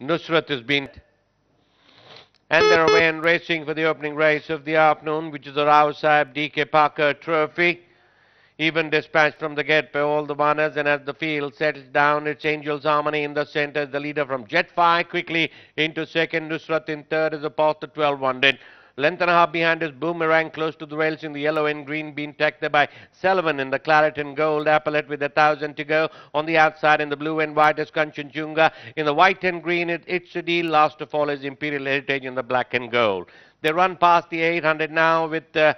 Nusrat has been and they're away and racing for the opening race of the afternoon, which is the Rao Saheb D.K. Parkar Trophy. Even dispatched from the gate by all the runners, and as the field settles down, it's Angels Harmony in the centre, the leader from Jetfire quickly into second, Nusrat in third as opposed to 12 one Length and a half behind is Boomerang close to the rails in the yellow and green being tacked there by Sullivan in the claret and gold. Applet with a thousand to go. On the outside in the blue and white is Kanchenjunga. In the white and green it, it's a deal. Last to fall is Imperial Heritage in the black and gold. They run past the 800 now with uh,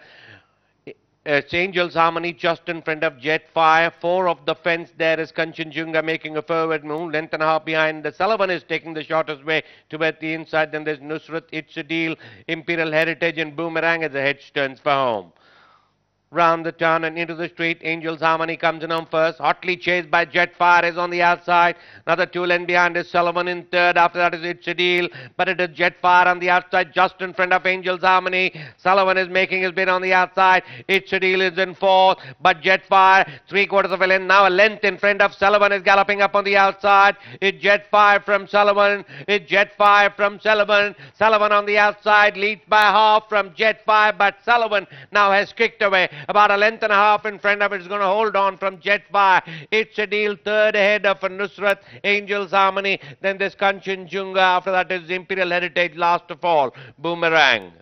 uh, Angels Harmony just in front of Jetfire. Four of the fence there is Kanchenjunga making a forward move. Length and a half behind. The Sullivan is taking the shortest way to at the inside. Then there's Nusrat, It's a Deal, Imperial Heritage and Boomerang as the head turns for home round the turn and into the street. Angels Harmony comes in on first. Hotly chased by Jetfire is on the outside. Another two length behind is Sullivan in third. After that is It's a Deal. But it is Jetfire on the outside just in front of Angels Harmony. Sullivan is making his bid on the outside. It's a Deal is in fourth. But Jetfire three quarters of a length. Now a length in front of Sullivan is galloping up on the outside. It's Jetfire from Sullivan. It's Jetfire from Sullivan. Sullivan on the outside leads by half from Jetfire. But Sullivan now has kicked away about a length and a half in front of it. It's going to hold on from Jetfire. It's a deal third ahead of Nusrat, Angels Harmony. Then there's Kanchenjunga. After that is Imperial Heritage last of all. Boomerang.